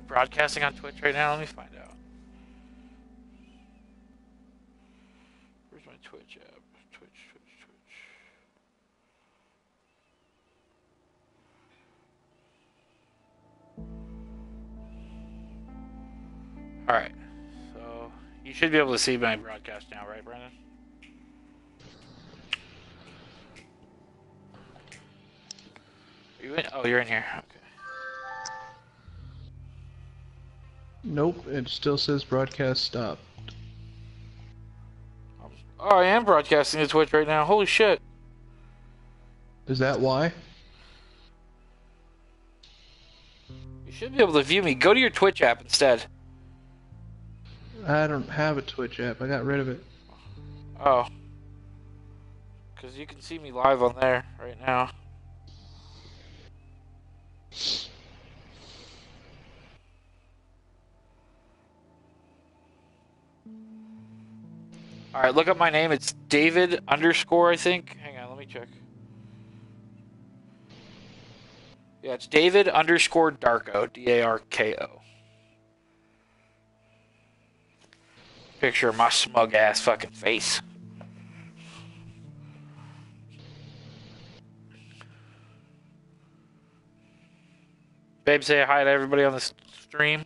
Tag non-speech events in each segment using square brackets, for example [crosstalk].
I broadcasting on Twitch right now? Let me find out. Where's my Twitch app? Twitch, Twitch, Twitch. Alright. So, you should be able to see my broadcast now, right, Brendan? Are you in? Oh, you're in here. Nope, it still says broadcast stopped. Oh, I am broadcasting to Twitch right now. Holy shit. Is that why? You should be able to view me. Go to your Twitch app instead. I don't have a Twitch app. I got rid of it. Oh. Because you can see me live on there right now. Alright, look up my name. It's David underscore, I think. Hang on, let me check. Yeah, it's David underscore Darko. D A R K O. Picture of my smug ass fucking face. Babe, say hi to everybody on the stream.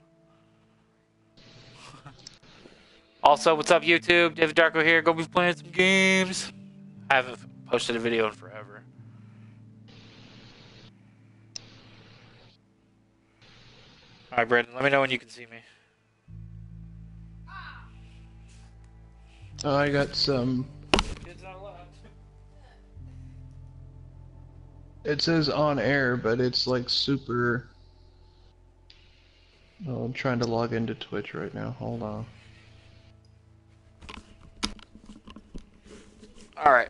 Also, what's up, YouTube? David Darko here. Go be playing some games. I haven't posted a video in forever. All right, Brendan. Let me know when you can see me. Oh, I got some. It says on air, but it's like super. Oh, I'm trying to log into Twitch right now. Hold on. All right.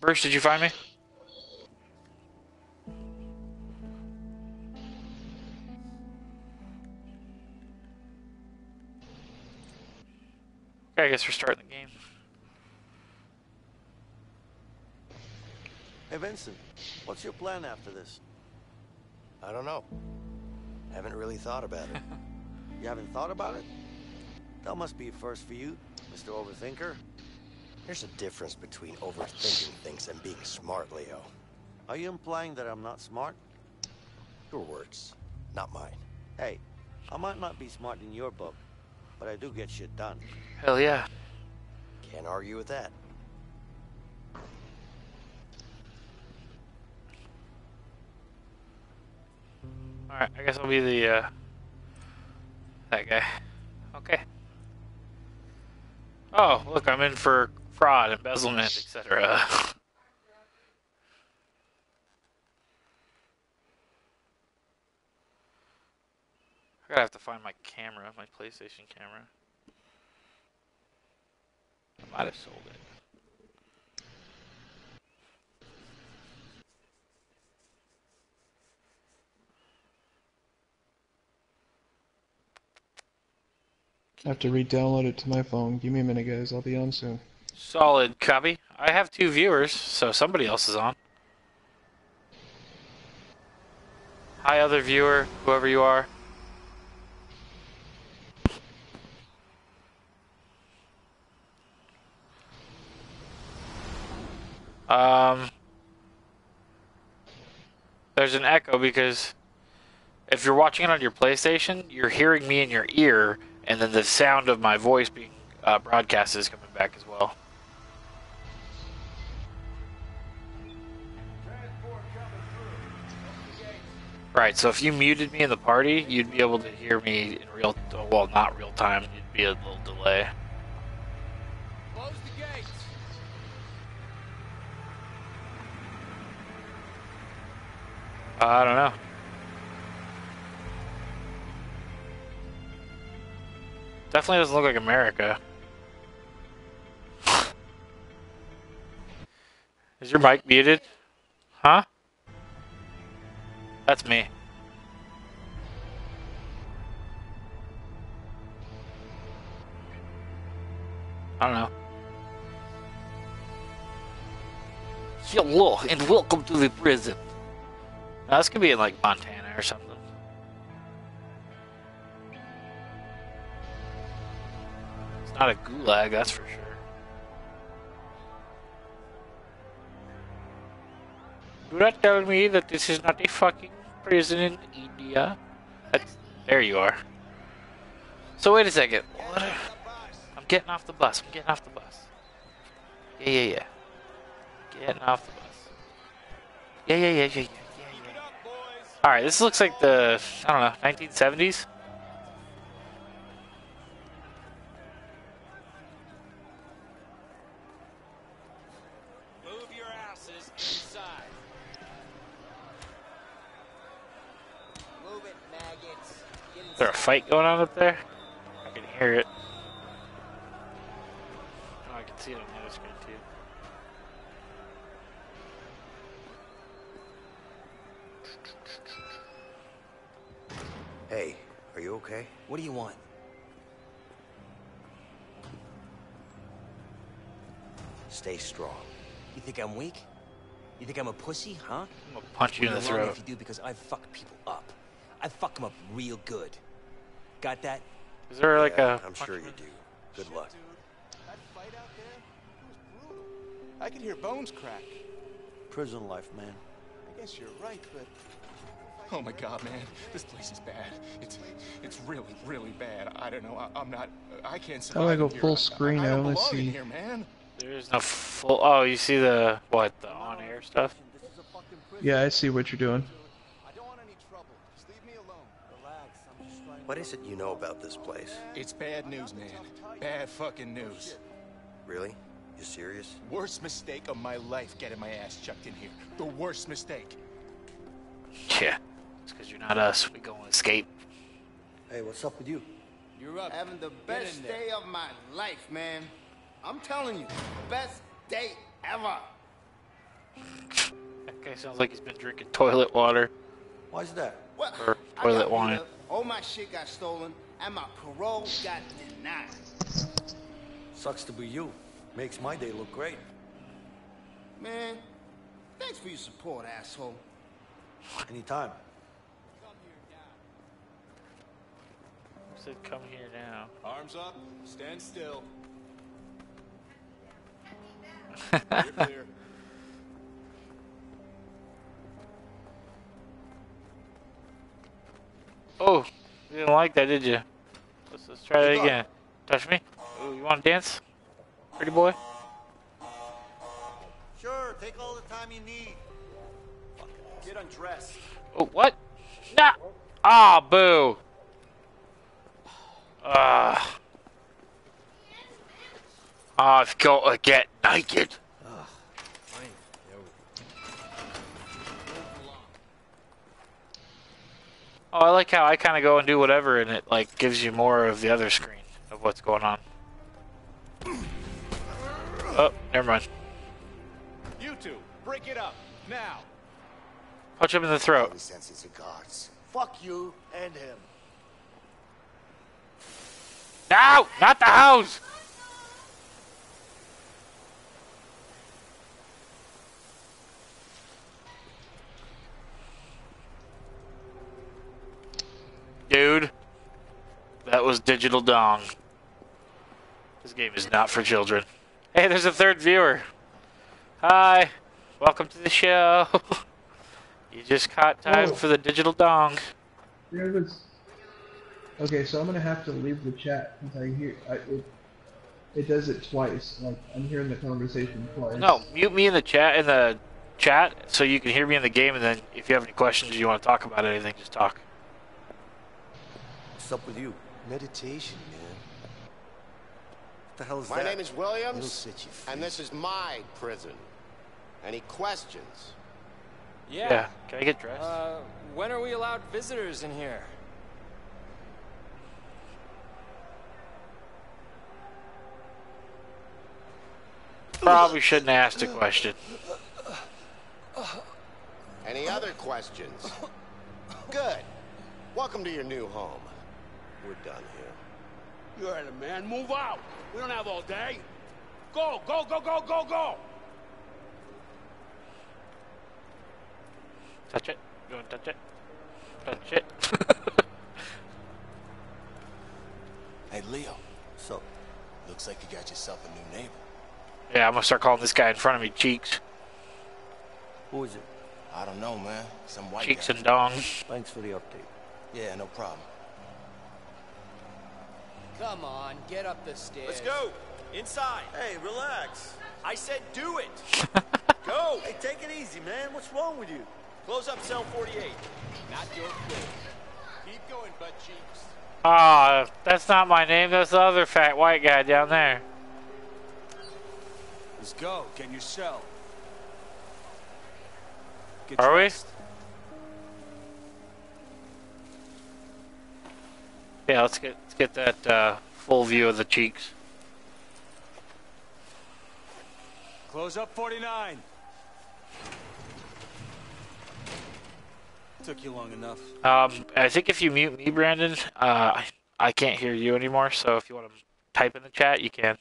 Bruce, did you find me? Okay, I guess we're starting the game. Hey, Vincent, what's your plan after this? I don't know. Haven't really thought about it. [laughs] You haven't thought about it? That must be a first for you, Mr. Overthinker. There's a difference between overthinking things and being smart, Leo. Are you implying that I'm not smart? Your words, not mine. Hey, I might not be smart in your book, but I do get shit done. Hell yeah. Can't argue with that. Alright, I guess I'll be the, uh, that guy. Okay. Oh, look, I'm in for fraud, embezzlement, etc. I gotta have to find my camera, my PlayStation camera. I might have sold it. I have to re-download it to my phone. Give me a minute, guys. I'll be on soon. Solid copy. I have two viewers, so somebody else is on. Hi, other viewer, whoever you are. Um, there's an echo because if you're watching it on your PlayStation, you're hearing me in your ear, and then the sound of my voice being uh, broadcast is coming back as well. Right, so if you muted me in the party, you'd be able to hear me in real, well, not real time. It'd be a little delay. Close the gates. I don't know. Definitely doesn't look like America. [laughs] Is your mic muted? Huh? That's me. I don't know. Hello and welcome to the prison. Now, this could be in like Montana or something. It's not a gulag, that's for sure. Do not tell me that this is not a fucking prison in India. That's, there you are. So wait a second. What? I'm getting off the bus. I'm getting off the bus. Yeah, yeah, yeah. Getting off the bus. Yeah, yeah, yeah, yeah, yeah, yeah. yeah. All right, this looks like the I don't know 1970s. Move your asses inside. Move it, maggots. Get Is there a fight going on up there? I can hear it. Oh, I can see it on the other screen too. Hey, are you okay? What do you want? Stay strong. You think I'm weak? You think I'm a pussy, huh? I'm gonna punch you in the Leave me alone throat. If you do, because I fuck people up. I fuck them up real good. Got that? Is there like Yeah, a? I'm sure you do. Good luck. That fight out there it was brutal. I could hear bones crack. Prison life, man. I guess you're right, but Oh my god, man, this place is bad. It's it's really, really bad. I don't know. I, I'm not. I can't survive. I go here. full I- screen, I, I don't only belong in see- here, man. There is no full. Oh, you see the what? The on-air stuff. This is a fucking prison. Yeah, I see what you're doing. I don't want any trouble. Just leave me alone. Relax. I'm just trying. What is it you know about this place? It's bad news, man. Bad fucking news. Really? You serious? Worst mistake of my life getting my ass chucked in here. The worst mistake. [laughs] Yeah. It's because you're not us. We go and escape. Hey, what's up with you? You're up. Having the best day of my life, man. I'm telling you, best day ever. That guy sounds like he's been drinking toilet water. Why's that? Well, Or toilet wine. Up, All my shit got stolen, and my parole got denied. Sucks to be you. Makes my day look great. Man, thanks for your support, asshole. Anytime. Come here now. Who said, "Come here now." Arms up. Stand still. [laughs] You're clear. Oh, you didn't like that, did you? Let's, let's try that again. Touch me. Ooh, you want to dance, pretty boy? Sure, take all the time you need. Get undressed. Oh, what? Nah. Ah, boo. Ah. I've got to get naked. Oh, I like how I kind of go and do whatever, and it like gives you more of the other screen of what's going on. Oh, never mind. You two, break it up now. Punch him in the throat. Only sensing cigars. Fuck you and him. No, not the house. Dude, that was digital dong. This game is not for children. Hey, there's a third viewer. Hi, welcome to the show. [laughs] you just caught time Oh. for the digital dong. There was. Okay, so I'm gonna have to leave the chat since I hear I, it. It does it twice. Like I'm hearing the conversation twice. No, mute me in the chat in the chat so you can hear me in the game, and then if you have any questions or you want to talk about anything, just talk. What's up with you? Meditation, man. What the hell is My that? name is Williams, set you free. and this is my prison. Any questions? Yeah. yeah. Can I get dressed? Uh, when are we allowed visitors in here? Probably shouldn't ask asked a question. Any other questions? Good. Welcome to your new home. We're done here. You're the man. Move out. We don't have all day. Go, go, go, go, go, go. Touch it. You want to touch it? Touch it. [laughs] Hey, Leo. So, Looks like you got yourself a new neighbor. Yeah, I'm gonna start calling this guy in front of me Cheeks. Who is it? I don't know, man. Some white Cheeks guy. and dong. Thanks for the update. Yeah, no problem. Come on, get up the stairs. Let's go. Inside. Hey, relax. I said do it. [laughs] go. Hey, take it easy, man. What's wrong with you? Close up cell 48. Not your place. Keep going, butt cheeks. Ah, that's not my name. That's the other fat white guy down there. Let's go. Get in your cell. Get Are we? Yeah, let's get let's get that uh, full view of the cheeks. Close up 49. Took you long enough. Um, I think if you mute me, Brandon, uh, I, I can't hear you anymore. So if you want to type in the chat, you can.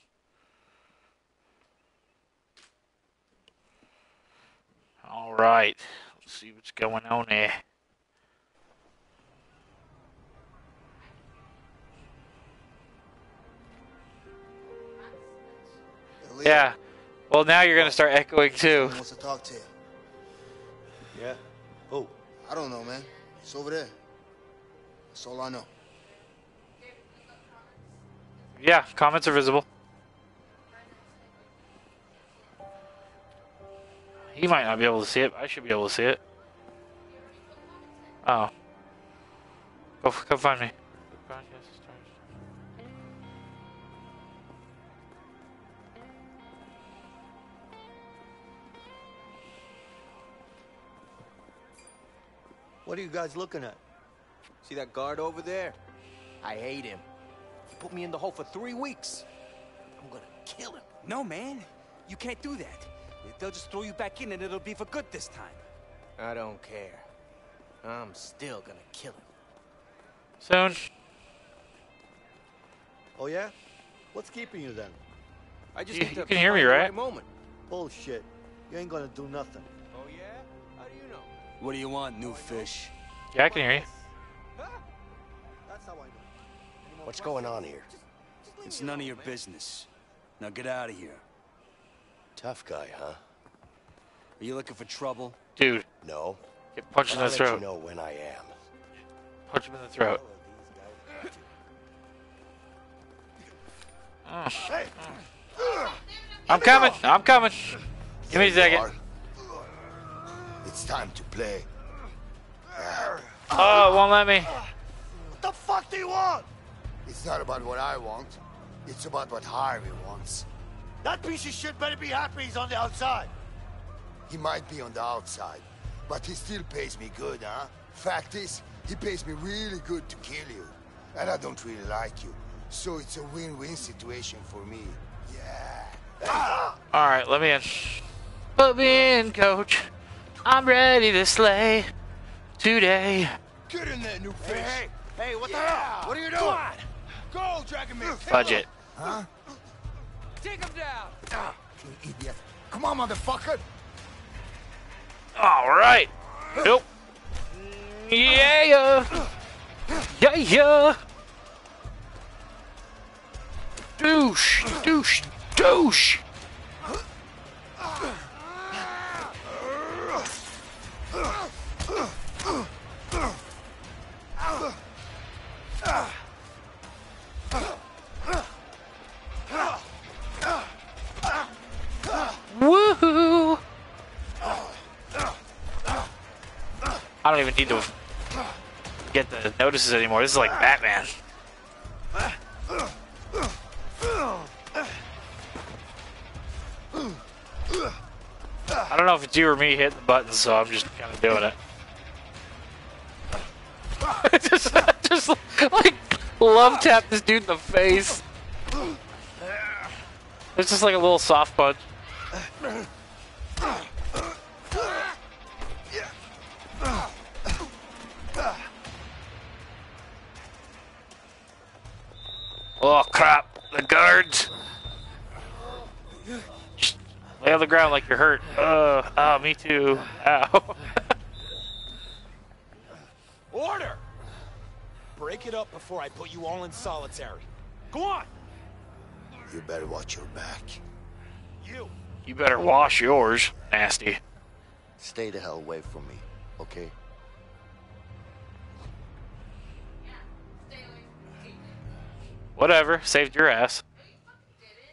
All right, let's see what's going on there. Yeah. Well, now you're gonna start echoing too. wants to talk to you. Yeah? Who? I don't know, man. It's over there. That's all I know. Yeah, comments are visible. He might not be able to see it. but I should be able to see it. Oh. Go, f- go find me. What are you guys looking at? See that guard over there? I hate him. He put me in the hole for three weeks. I'm gonna kill him. No, man. You can't do that. They'll just throw you back in and it'll be for good this time. I don't care. I'm still gonna kill him. Soon. Oh, yeah? What's keeping you then? I just You- need you can hear me, find the right? moment. Bullshit. You ain't gonna do nothing. What do you want, new fish? Yeah, I can hear you. That's how I know. What's going on here? It's none of your business. Now get out of here. Tough guy, huh? Are you looking for trouble? Dude, No. get punched in I'll the let throat. you know when I am. Punch him in the throat. I'm coming. I'm coming. Give me a second. It's time to play. Oh, it won't let me. What the fuck do you want? It's not about what I want. It's about what Harvey wants. That piece of shit better be happy he's on the outside. He might be on the outside, but he still pays me good, huh? Fact is, he pays me really good to kill you. And I don't really like you. So it's a win-win situation for me. Yeah. All right, let me in. Put me in, coach. I'm ready to slay today. Get in there, new fish. Hey, hey, what the hell? What are you doing? Go on. Go, Dragon Man. Budget. Huh? Take him down. Ah, idiot. Come on, motherfucker. All right. Nope. Yeah. Yeah. Yeah. Douche. Douche. Douche. Woohoo! I don't even need to get the notices anymore. This is like Batman. I don't know if it's you or me hitting the button, so I'm just kind of doing it. [laughs] just, just like love tap this dude in the face. It's just like a little soft punch. Oh crap! The guards. Just lay on the ground like you're hurt. Uh, oh, me too. Ow. [laughs] Order! Break it up before I put you all in solitary. Go on! You better watch your back. You. You better wash yours, nasty. Stay the hell away from me, okay? Whatever. Saved your ass.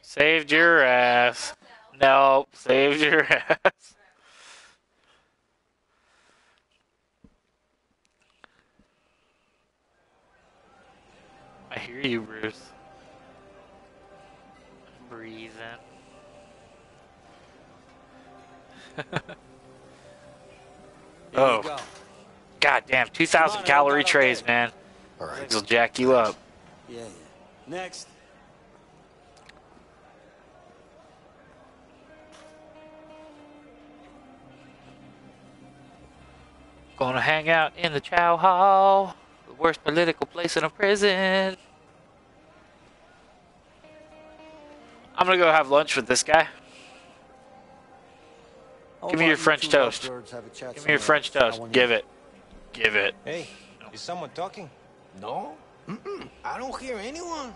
Saved your ass. No, saved your [laughs] ass. I hear you, Bruce. [laughs] oh. go. God damn, 2,000 calorie trays, man. All right. These will jack you up. Yeah, yeah. Next. Gonna hang out in the chow hall, the worst political place in a prison. I'm gonna go have lunch with this guy. Give me your French toast. Give me your French toast. Give it. Give it. Hey, is someone talking? No? Mm-mm. I don't hear anyone.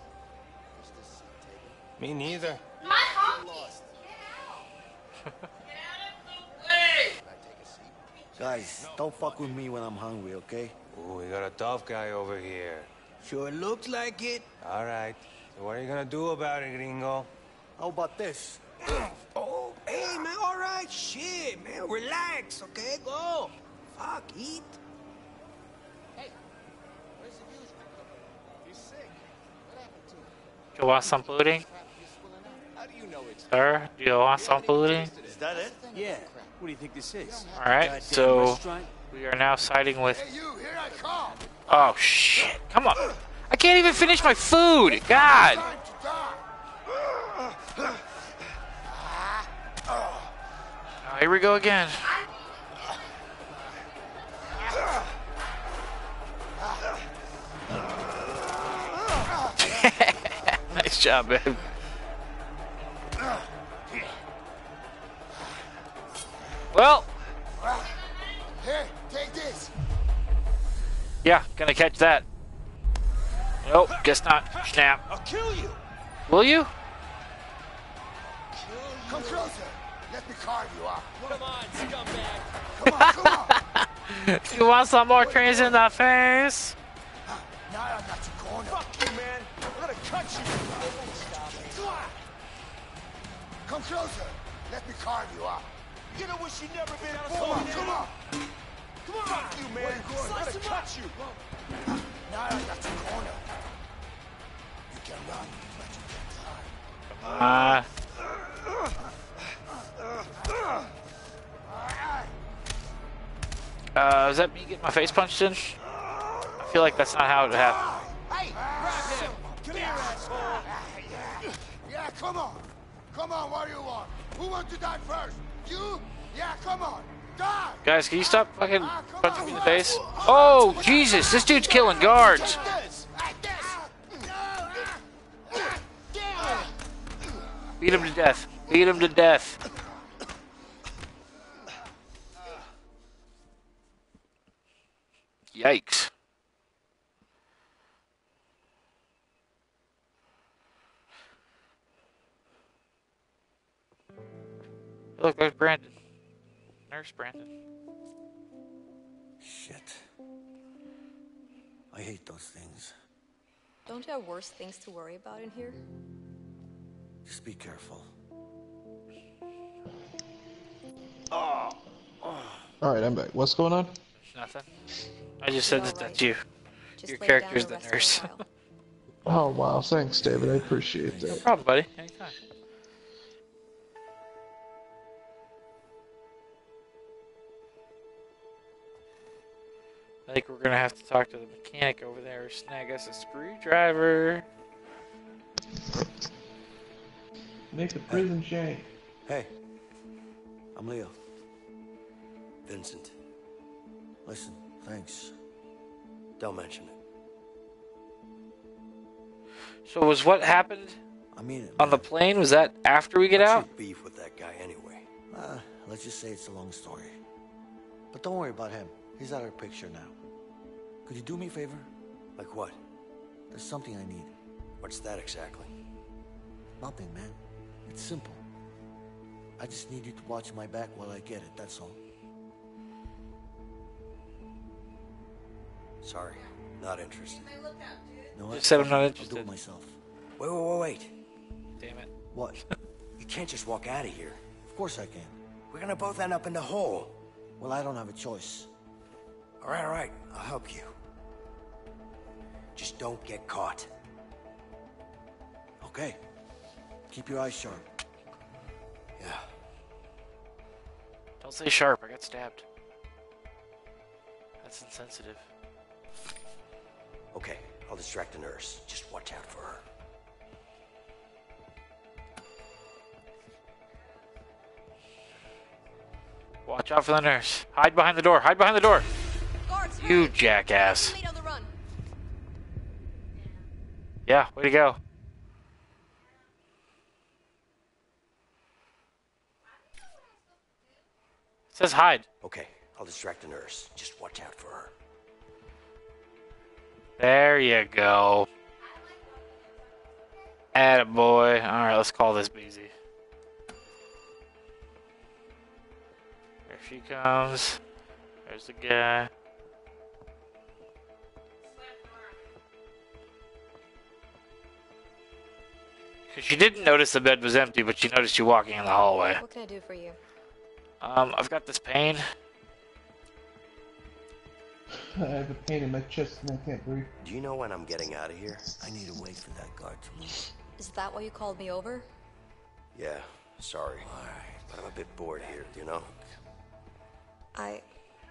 Me neither. My honky. Get out. Guys, don't fuck with me when I'm hungry, okay? Ooh, we got a tough guy over here. Sure looks like it. All right. So what are you gonna do about it, gringo? How about this? [clears throat] Hey, man, all right. Shit, man, relax, okay? Go. Fuck, eat. Do you want some pudding? Sir, do you want some pudding? Is that it? Yeah. What do you think this is? Alright, so we are now siding with. Hey, you, here I come! Oh shit! Come on! I can't even finish my food! God! Time to die! Oh, here we go again. [laughs] nice job, babe. Well, Here, take this! yeah, gonna catch that. Nope, guess not. Snap. I'll kill you. Will you? Let me carve you up! Come on, scumbag. Come on, come on! [laughs] You want some more trays in the face? now I got you cornered. Fuck you, man. I'm gonna cut you. Come closer! Let me carve you up! You know what she never been Come on, come on! Come on. Fuck you, man. I'm gonna cut you. Now I got you cornered. You can run, but you can't Uh, hide. uh, Uh, is that me getting my face punched in? I feel like that's not how it happened. Hey, grab him! Come here, asshole! Yeah, come on! Come on, what do you want? Who wants to die first? You? Yeah, come on! Die! Guys, can you stop fucking ah, punching me in the face? Oh, Jesus, this dude's killing guards. This! Like this! Beat him to death. Beat him to death. Yikes. Look, there's Brandon. Nurse Brandon. Shit. I hate those things. Don't you have worse things to worry about in here? Just be careful. Alright, I'm back. What's going on? Nothing. I just said that that's you. Just Your lay down character's the rest for a nurse. [laughs] Oh, wow. Thanks, David. I appreciate that. No that. problem, buddy. Anytime. I think we're gonna have to talk to the mechanic over there. Snag us a screwdriver. Make a prison shank. Hey, I'm Leo. Vincent. Listen, thanks. Don't mention it. So was what happened I mean it. on the plane? Was that after we get What's out? beef with that guy anyway? Uh, let's just say it's a long story. But don't worry about him. He's out of the picture now. Could you do me a favor? Like what? There's something I need. What's that exactly? Nothing, man. It's simple. I just need you to watch my back while I get it, that's all. Sorry, not interested. You know what? Just said I'm not I'll do it myself. Wait, wait, wait, wait. Damn it. What? [laughs] You can't just walk out of here. Of course I can. We're gonna both end up in the hole. Well, I don't have a choice. All right, all right. I'll help you. Just don't get caught. Okay. Keep your eyes sharp. Yeah. Don't say sharp. I got stabbed. That's insensitive. Okay, I'll distract the nurse. Just watch out for her. Watch out for the nurse. Hide behind the door. Hide behind the door. Guards, You jackass. lead on the run. Yeah, way to go. It says hide. Okay, I'll distract the nurse. Just watch out for her. There you go. Attaboy. Alright, let's call this busy. There she comes. There's the guy. Cause she didn't notice the bed was empty, but she noticed you walking in the hallway. What can I do for you? Um, I've got this pain. I have a pain in my chest and I can't breathe. Do you know when I'm getting out of here? I need to wait for that guard to move. Is that why you called me over? Yeah, sorry. But I'm a bit bored here, do you know? I...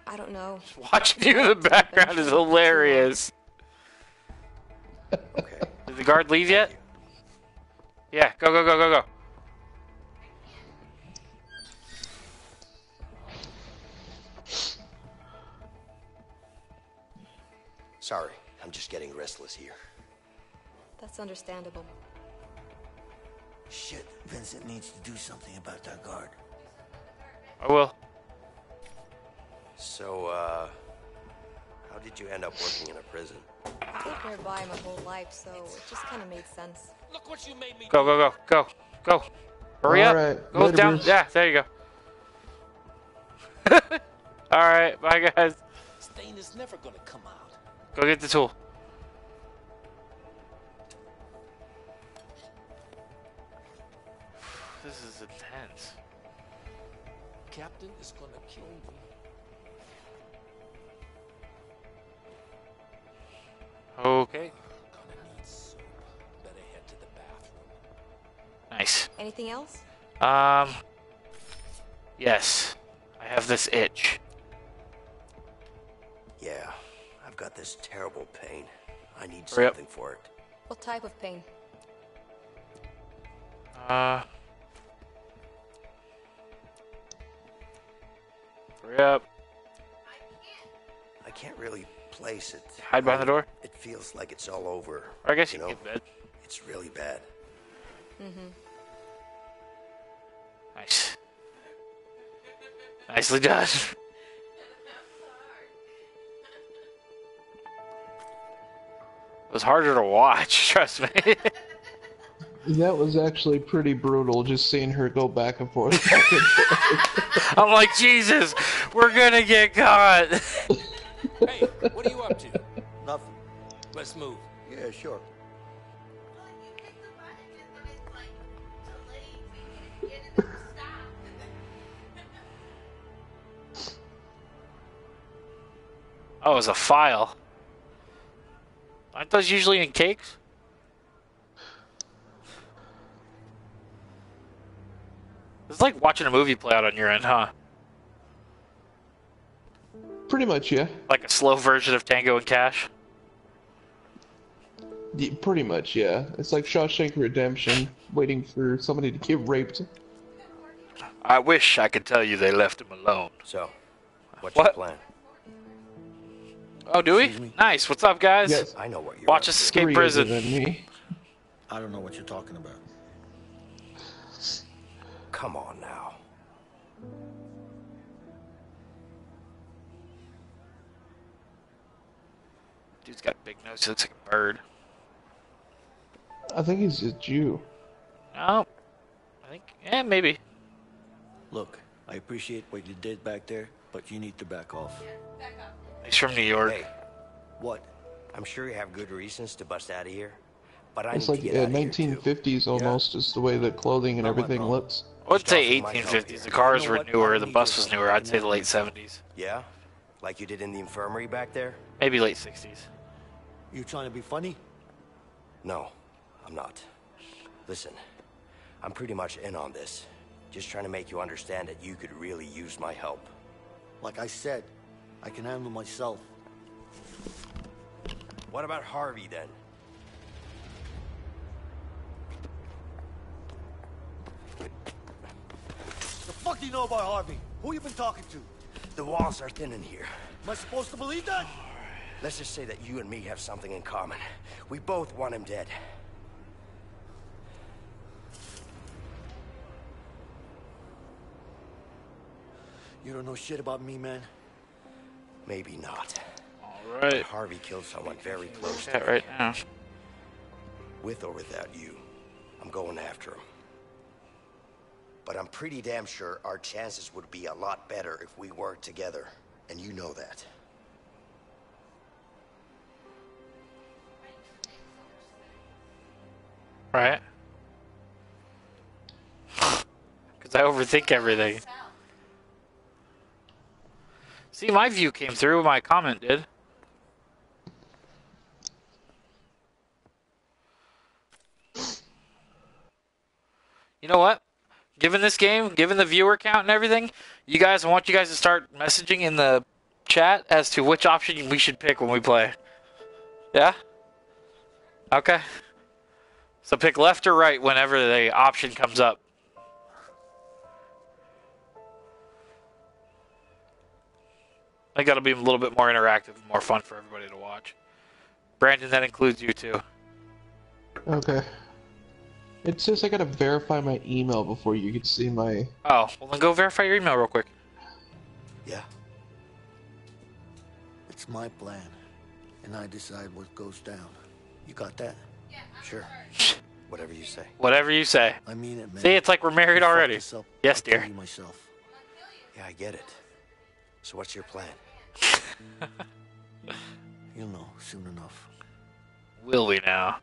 I don't know. Watching you in the background is hilarious. Okay. Did the guard leave yet? Yeah, go, go, go, go, go. Sorry, I'm just getting restless here. That's understandable. Shit, Vincent needs to do something about that guard. I will. So, uh, how did you end up working in a prison? I lived nearby my whole life, so it just kind of made sense. Look what you made me Go, go, go, go, go. Hurry up. Alright, Go later, down. Bruce. Yeah, there you go. [laughs] Alright, bye guys. Stain is never gonna come out. Go get the tool. This is intense. Captain is gonna kill me. Okay. Gonna need soup. Better head to the bathroom. Nice. Anything else? Um. Yes. I have this itch. Yeah, I've got this terrible pain. I need Hurry up. something for it. What type of pain? Uh. Hurry up. I can't really place it. Hide behind the door? It feels like it's all over. Or I guess you know? can get bed. It's really bad. Mm-hmm. Nice. Nicely done. [laughs] was harder to watch, [laughs] trust me. That was actually pretty brutal, just seeing her go back and forth. [laughs] Back and forth. I'm like, Jesus, we're gonna get caught. Hey, what are you up to? Nothing. Let's move. Yeah, sure. Oh, it was a file. Aren't those usually in cakes? It's like watching a movie play out on your end, huh? Pretty much, yeah. Like a slow version of Tango and Cash. Yeah, Pretty much, yeah. It's like Shawshank Redemption, waiting for somebody to get raped. I wish I could tell you they left him alone. So, what's What? your plan? Oh, do we? Nice. What's up, guys? Yes. I know what you're Watch up us escape Three prison. than me. I don't know what you're talking about. Come on now. Dude's got a big nose. He looks like a bird. I think he's a Jew. Oh, I think yeah, maybe. Look, I appreciate what you did back there, but you need to back off. He's from New York. Hey, what? I'm sure you have good reasons to bust out of here, but I It's need like to get uh, out of here too. 1950s almost, just the way that clothing and everything problem. looks. I would say 1850s. The cars were newer. The bus was newer. I'd say the late 70s, Yeah? Like you did in the infirmary back there? maybe late 60s. You trying to be funny? No, I'm not. Listen, I'm pretty much in on this. Just trying to make you understand that you could really use my help. Like I said, I can handle myself. What about Harvey then? The fuck do you know about Harvey? Who you been talking to? The walls are thin in here. Am I supposed to believe that? Let's just say that you and me have something in common. We both want him dead. You don't know shit about me, man. Maybe not. All right. Harvey killed someone very close to right now. With or without you, I'm going after him. But I'm pretty damn sure our chances would be a lot better if we worked together. And you know that. Right. Because I overthink everything. See, my view came through. My comment did. You know what? Given this game, given the viewer count and everything, you guys I want you guys to start messaging in the chat as to which option we should pick when we play. Yeah? Okay. So pick left or right whenever the option comes up. I think that'll be a little bit more interactive and more fun for everybody to watch. Brandon, that includes you too. Okay. It says I gotta verify my email before you can see my. Oh, well then go verify your email real quick. Yeah. It's my plan, and I decide what goes down. You got that? Yeah. Sure. [laughs] Whatever you say. Whatever you say. I mean it, man. See, it's like we're married already. this. Yes, dear. you myself. Yeah, I get it. So what's your plan? [laughs] You'll know soon enough. Will we now?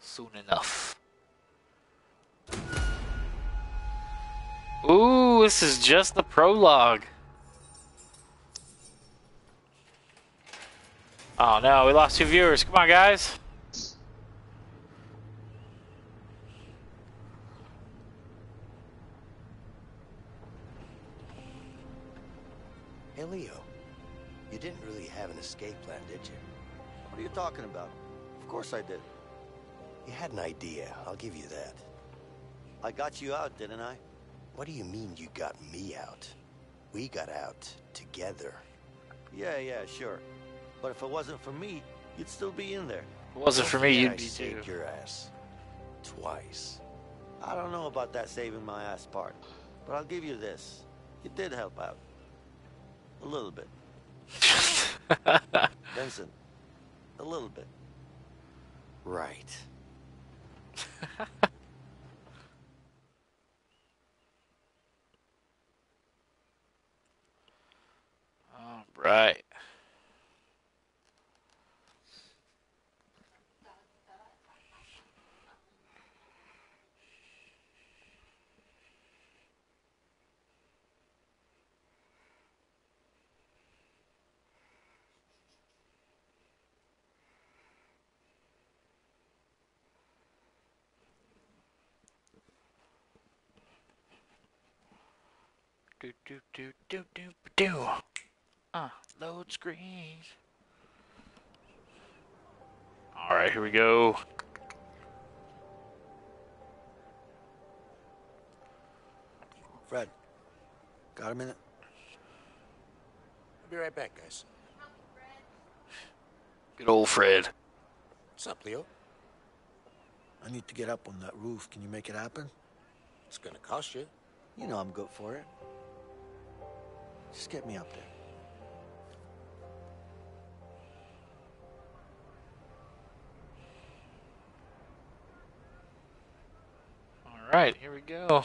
Soon enough. Ooh, this is just the prologue. Oh no, we lost two viewers. Come on, guys. Escape plan, did you? What are you talking about? Of course I did. You had an idea. I'll give you that. I got you out, didn't I? What do you mean you got me out? We got out together. Yeah, yeah, sure. But if it wasn't for me, you'd still be in there. If it wasn't for me, you'd I be too. your ass. Twice. I don't know about that saving my ass part, but I'll give you this. You did help out. A little bit. [laughs] Vincent, a little bit. Right. [laughs] All right. Do do do do do do. Uh, load screen. All right, here we go. Fred, got a minute? I'll be right back, guys. Good old Fred. What's up, Leo? I need to get up on that roof. Can you make it happen? It's gonna cost you. You know I'm good for it. Just get me up there. Alright, here we go.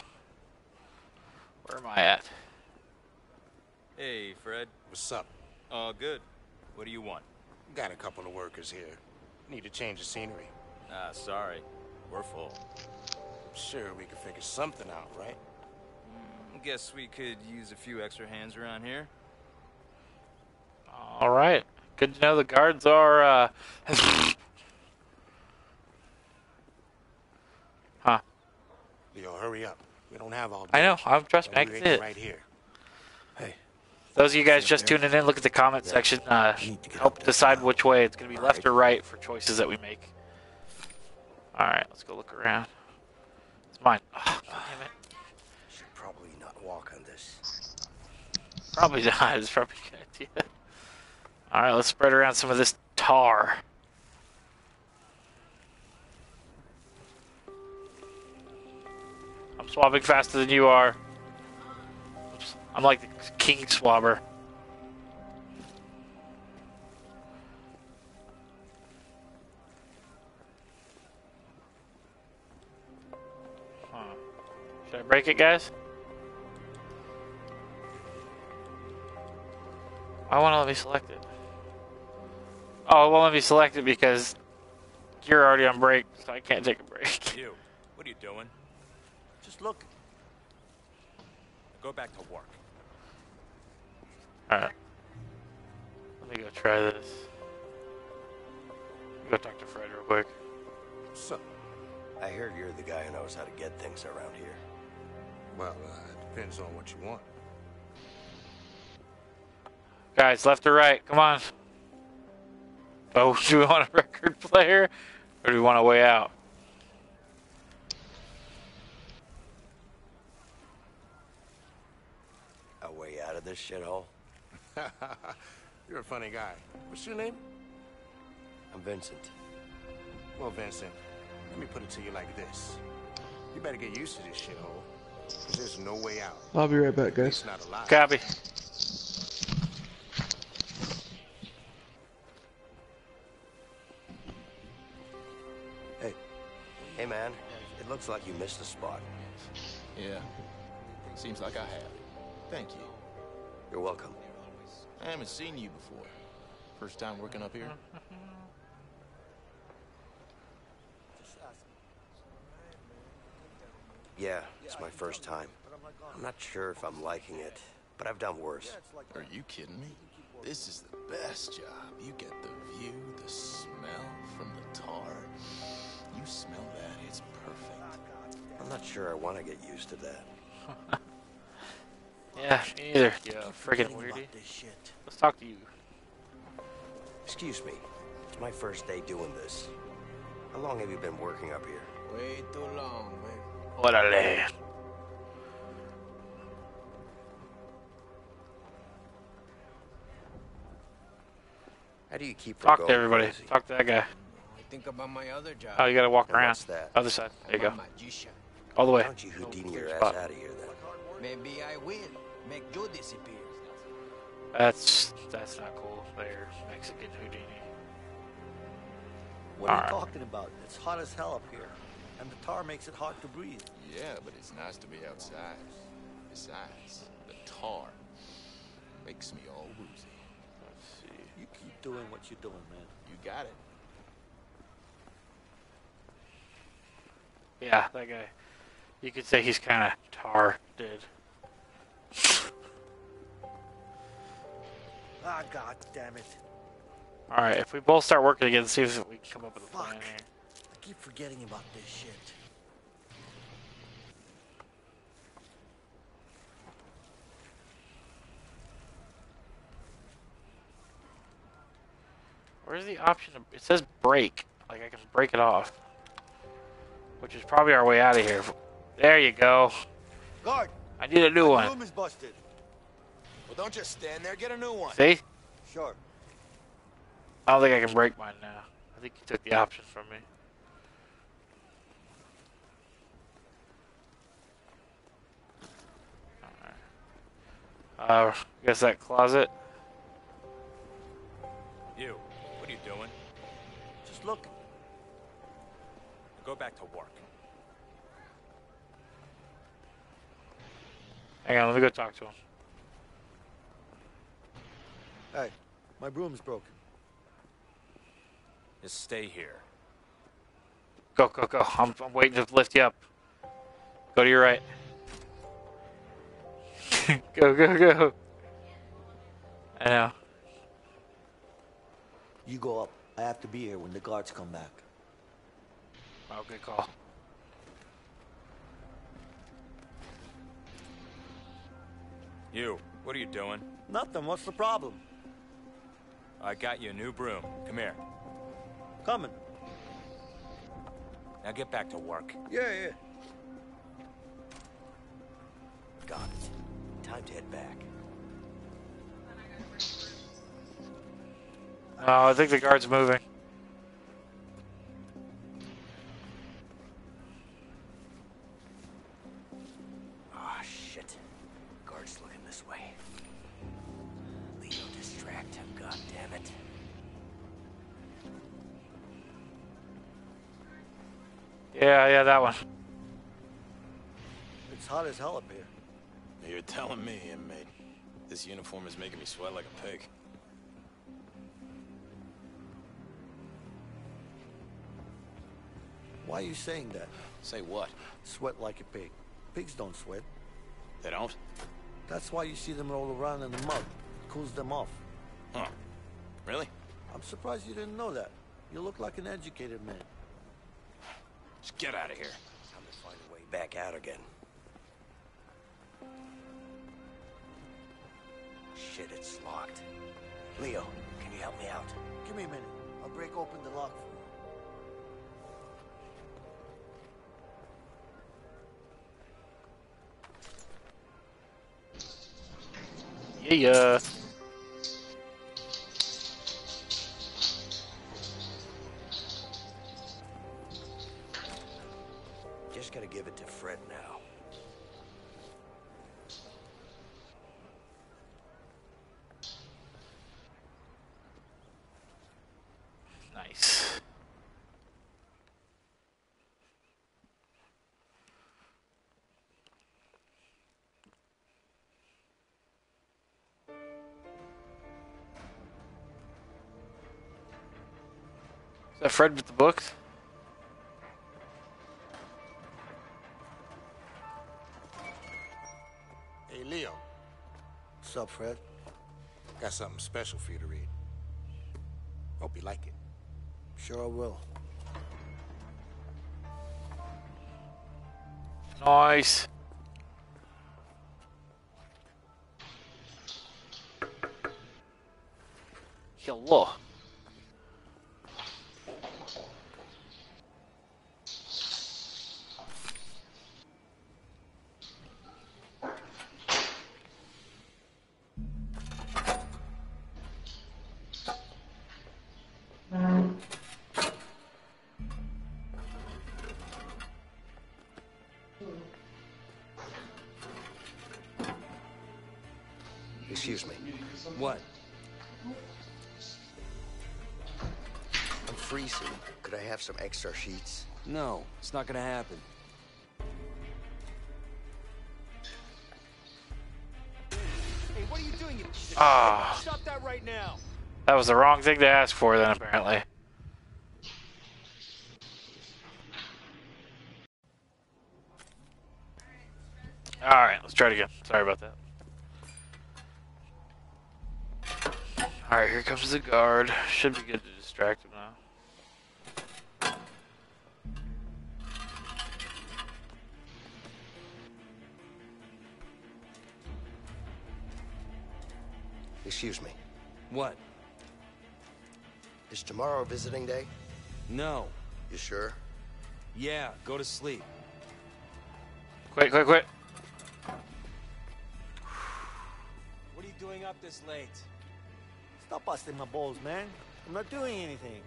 Where am I at? Hey, Fred. What's up? All good. What do you want? Got a couple of workers here. Need to change the scenery. Ah, sorry. We're full. Sure, we could figure something out, right? I guess we could use a few extra hands around here. All right. Good to know the guards are. Uh... [laughs] huh. Leo, hurry up. We don't have all day. I know. I'm trust me. I can see it. right here. Hey, Those of you guys just tuning in, look at the comment section. Uh, help decide which way it's going to be left or right for choices that we make. All right, let's go look around. It's mine. Ah, damn it. Should probably not walk on this. Probably [laughs] not. It's probably a good idea. All right, let's spread around some of this tar. I'm swabbing faster than you are. Oops. I'm like the king swabber. Huh. Should I break it, guys? Why won't it let me select it? Oh, it won't let me select it because you're already on break, so I can't take a break. You. What are you doing? Just look. Go back to work. Alright. Let me go try this. Go talk to Fred real quick. So, I heard you're the guy who knows how to get things around here. well, uh, it depends on what you want. Guys, left or right? Come on. Oh, [laughs] do we want a record player? Or do we want a way out? A way out of this shithole? [laughs] You're a funny guy. What's your name? I'm Vincent. Well, Vincent, let me put it to you like this. You better get used to this shithole. Because there's no way out. I'll be right back, guys. It's not alive. Copy. It looks like you missed the spot. Yeah. Seems like I have. Thank you. You're welcome. I haven't seen you before. First time working up here? Yeah, it's my first time. I'm not sure if I'm liking it, but I've done worse. Are you kidding me? This is the best job. You get the view, the smell from the tar. You smell that, it's perfect. I'm not sure I want to get used to that. [laughs] Yeah, me neither. You uh, friggin' Forgetting weirdy. about this shit. Let's talk to you. Excuse me. It's my first day doing this. How long have you been working up here? Way too long, man. Órale. How do you keep from Talk to everybody. crazy? Talk to that guy. I Think about my other job. Oh, you gotta walk And around. that? Other side. There you go. I'm a magician. All the way. Why don't you Houdini your ass out of here then? Maybe I will. Make you disappear. That's that's not cool. They're Mexican Houdini. What are Alright. you talking about? It's hot as hell up here. And the tar makes it hard to breathe. Yeah, but it's nice to be outside. Besides, the tar makes me all woozy. Let's see. You keep doing what you're doing, man. You got it. Yeah, that guy. You could say he's kind of tar did. Ah, god damn it. All right, if we both start working again, see if we can come up with a plan Fuck. here. I keep forgetting about this shit. Where's the option? To, it says break. Like I can break it off. Which is probably our way out of here. There you go. Guard! I need a new the one. room is busted. Well, don't just stand there. Get a new one. See? Sure. I don't think I can break mine now. I think you took the option from me. Alright. Uh, guess that closet. You. What are you doing? Just look. Go back to work. Hang on, let me go talk to him. Hey, my broom's broken. Just stay here. Go, go, go. I'm, I'm waiting to lift you up. Go to your right. [laughs] go, go, go. I know. You go up. I have to be here when the guards come back. Oh, good call. You, what are you doing? Nothing. What's the problem? I got you a new broom. Come here. Coming. Now get back to work. Yeah, yeah. Got it. Time to head back. Oh, I think the guard's moving. This uniform is making me sweat like a pig. Why are you saying that? Say what? Sweat like a pig. Pigs don't sweat. They don't? That's why you see them roll around in the mud. It cools them off. Huh. Really? I'm surprised you didn't know that. You look like an educated man. Just get out of here. Time to find a way back out again. Shit, it's locked. Leo, can you help me out? Give me a minute. I'll break open the lock for you. Yeah. Fred with the books? Hey, Leo. What's up, Fred? Got something special for you to read. Hope you like it. Sure I will. Nice. Hello. Excuse me. What? I'm freezing. Could I have some extra sheets? No, it's not gonna happen. Hey, what are you doing? You Ah. Stop that right now. That was the wrong thing to ask for then, apparently. Alright, let's try it again. Sorry about that. Alright, here comes the guard. Should be good to distract him now. Excuse me. What? Is tomorrow visiting day? No. You sure? Yeah, go to sleep. Quit, quit, quit. What are you doing up this late? Stop busting my balls, man. I'm not doing anything.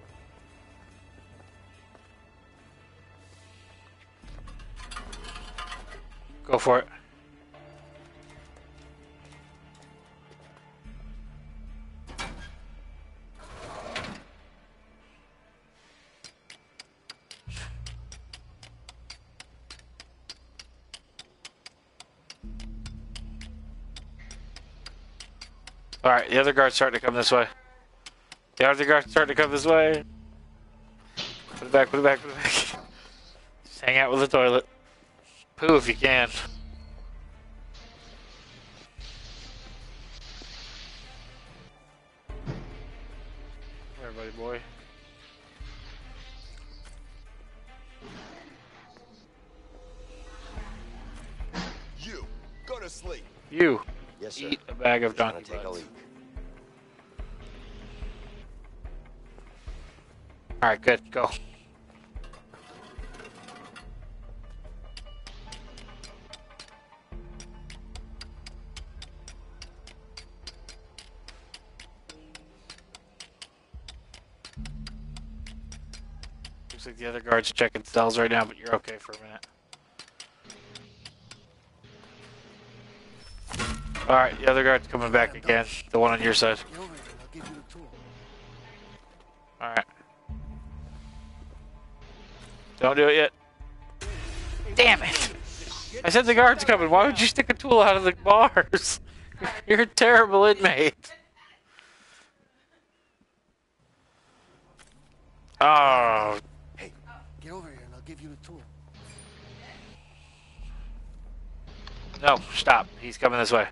Go for it. Alright, the other guard's starting to come this way. The other guard's starting to come this way. Put it back, put it back, put it back. Just [laughs] hang out with the toilet. Poo if you can. Bag of donkey take a leak. Alright, good. Go. Looks like the other guard's checking cells right now, but you're okay for a minute. Alright, the other guard's coming back again. The one on your side. Alright. Don't do it yet. Damn it! I said the guard's coming. Why would you stick a tool out of the bars? [laughs] You're a terrible inmate. Oh, Hey, Get over here and I'll give you the tool. no, stop. He's coming this way.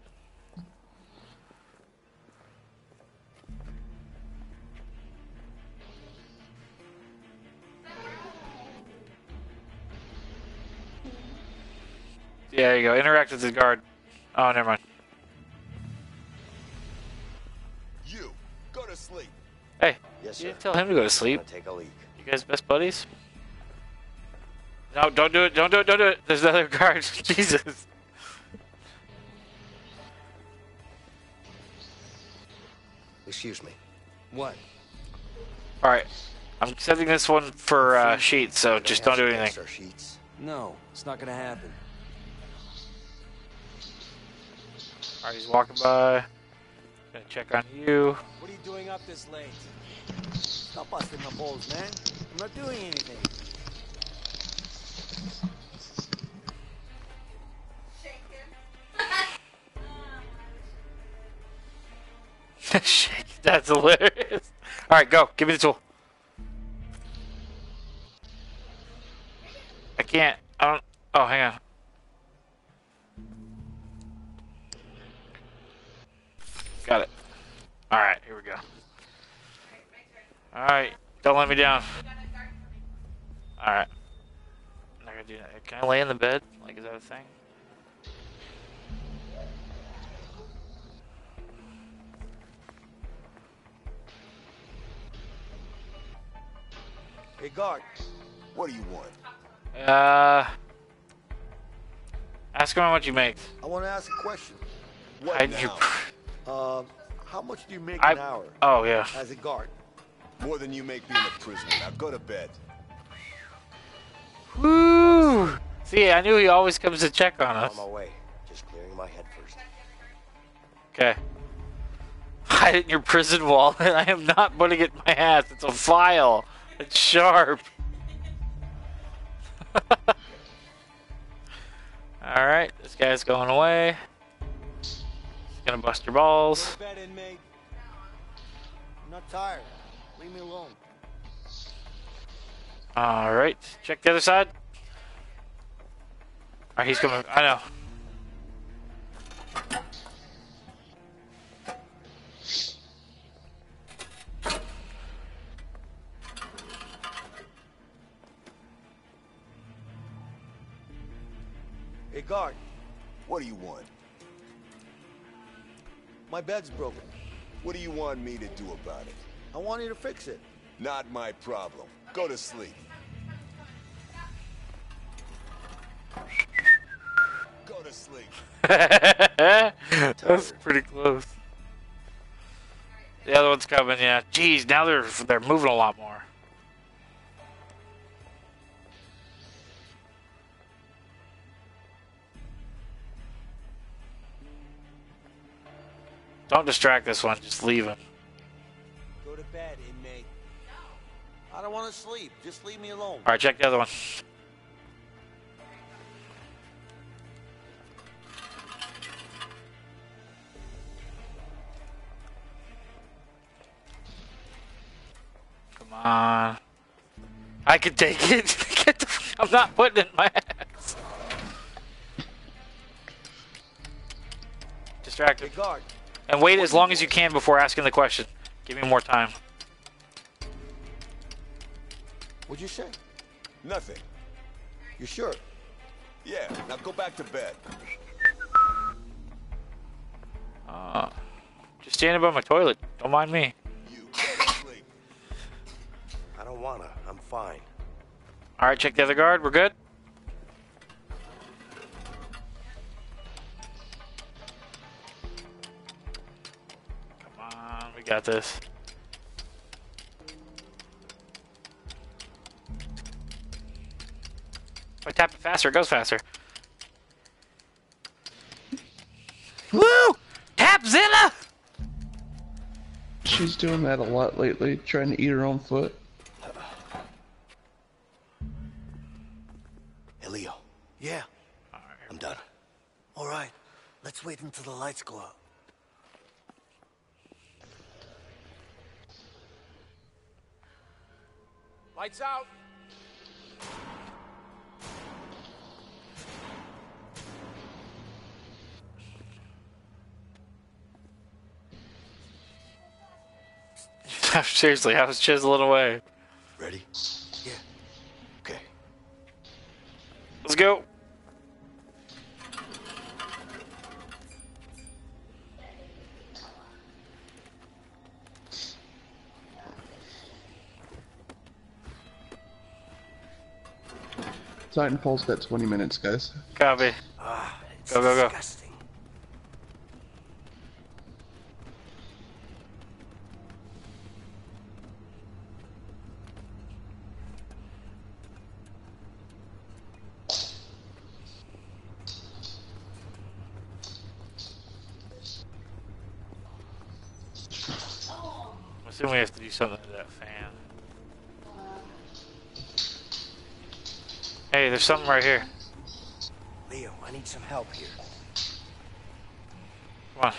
Yeah, there you go. Interact with the guard. Oh, never mind. You, go to sleep. Hey, Yes, you sir. didn't tell him to go to sleep. Take a leak. You guys best buddies? No, don't do it. Don't do it. Don't do it. There's another [laughs] guard. [laughs] Jesus. Excuse me. What? All right. I'm setting this one for uh, sheets, so just don't do anything. Sheets. No, it's not gonna happen. All right, he's walking by. Gonna check on you. What are you doing up this late? Stop busting my balls, man. I'm not doing anything. [laughs] Shit, That's hilarious. All right, go. Give me the tool. I can't. I don't. Oh, hang on. Got it. All right, here we go. All right, don't let me down. All right. I'm not gonna do that. Can I lay in the bed? Like, is that a thing? Hey, guard. What do you want? Uh. Ask him how much he makes. I want to ask a question. What now? Um, how much do you make I- an hour Oh yeah. as a guard? More than you make being a prisoner. Now go to bed. Woo! See, I knew he always comes to check on us. On my way. Just clearing my head first. Okay. [laughs] Hide it in your prison wall. and I am not putting it in my ass. It's a file. It's sharp. [laughs] All right, this guy's going away. He's gonna bust your balls. Bed inmate. I'm not tired. Leave me alone. All right, check the other side. All right, he's coming. I know. Hey, guard. What do you want? My bed's broken. What do you want me to do about it? I want you to fix it. Not my problem. Go to sleep. Go to sleep. [laughs] That's pretty close. The other one's coming. Yeah. Jeez, now they're they're moving a lot more. Don't distract this one, just leave him. Go to bed, inmate. No. I don't want to sleep. Just leave me alone. Alright, check the other one. Come on. I could take it. [laughs] the, I'm not putting it in my ass. Distracted. Hey, guard. And wait as long as you can before asking the question. Give me more time. What'd you say? Nothing. You sure? Yeah, now go back to bed. Uh, just standing by my toilet. Don't mind me. You I don't wanna. I'm fine. All right, check the other guard. We're good. We got this. If I tap it faster, it goes faster. Woo! Tapzilla! She's doing that a lot lately, trying to eat her own foot. Hey, Leo. Yeah. I'm done. All right. Let's wait until the lights go out. Lights out. [laughs] Seriously, I was chiseling away. Ready? Yeah. Okay. Let's go. Titanfall's got 20 minutes, guys. Copy. Ah, go, go, go. I assume we have to do something to that fan. Hey, there's something right here. Leo, I need some help here. Come on.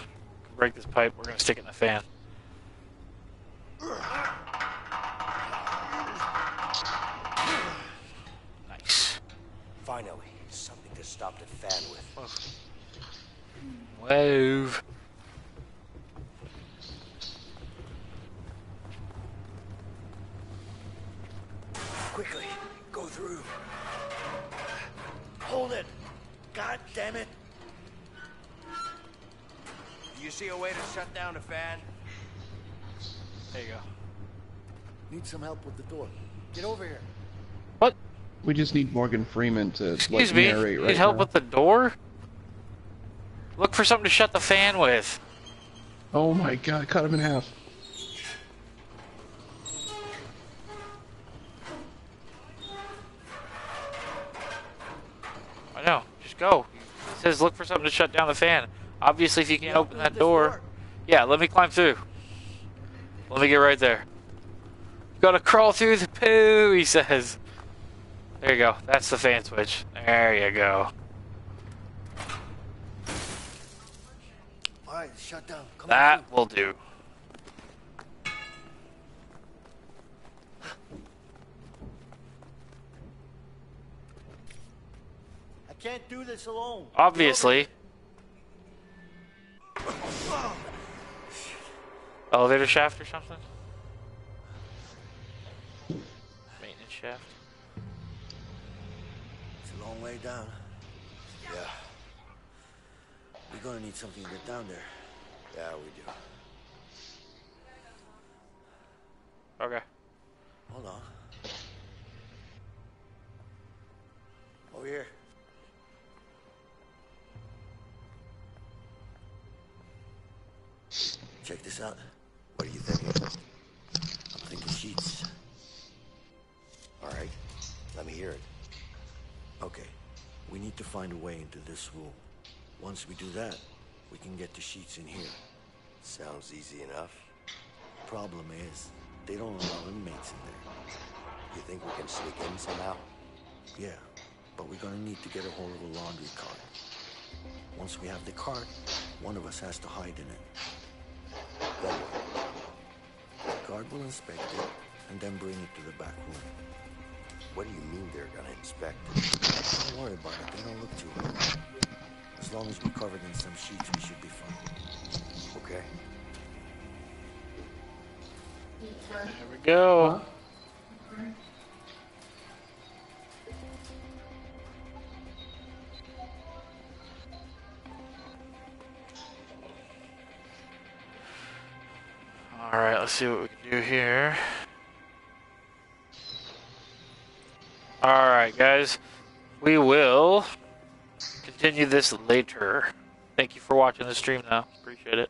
Break this pipe. We're gonna stick it in the fan. Nice. Finally, something to stop the fan with. Wave. See a way to shut down the fan? There you go. Need some help with the door. Get over here. What? We just need Morgan Freeman to Excuse like me. narrate Need help now. with the door? Look for something to shut the fan with. Oh my god, cut him in half. I know. Just go. It says look for something to shut down the fan. Obviously, if you can't open that door, yeah, let me climb through. Let me get right there. Gotta crawl through the poo, he says. There you go. That's the fan switch. There you go. All right, shut down. Come That will do. I can't do this alone. Obviously. Elevator shaft or something? Maintenance shaft. It's a long way down. Yeah, We're gonna need something to get down there. yeah, we do. Okay. Hold on. Over here. Check this out. What are you thinking? I'm thinking sheets. All right, let me hear it. Okay. We need to find a way into this room. Once we do that, we can get the sheets in here. Sounds easy enough. Problem is, they don't allow inmates in there. You think we can sneak in somehow? Yeah, but we're gonna need to get a hold of a laundry cart. Once we have the cart, one of us has to hide in it. Then what? The guard will inspect it, and then bring it to the back room. What do you mean they're gonna inspect Don't worry about it. They don't look too hard. As long as we're covered in some sheets, we should be fine. Okay. There we go. Alright, let's see what we can do here. Alright, guys. We will continue this later. Thank you for watching the stream now. Appreciate it.